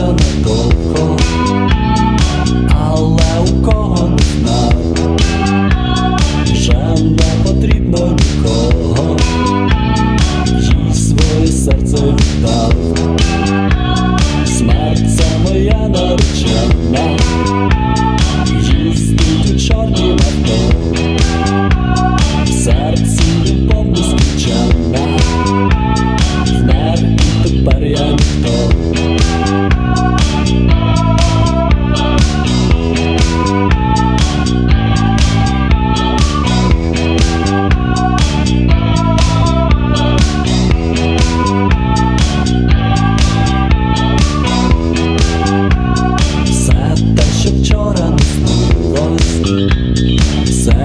це але у кого не не потрібно нікого, їй своє серце віддав, Смерть це моя наречена, їй стільки чорні мато, в серці любов нескінченна, в небі тепер я.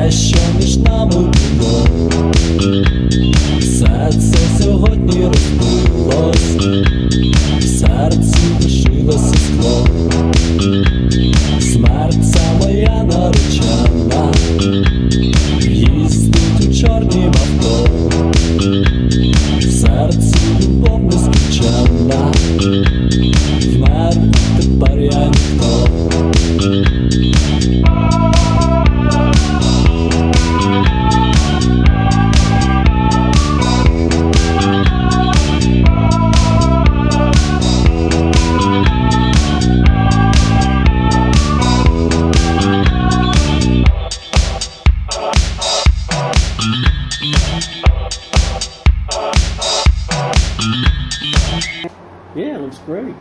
все, що між нами було, все це сьогодні розбулось, в серці лишилося скло, смерть це моя наречена, їздить у чорнім авто, в серці любов нескінченна. Yeah, it looks great.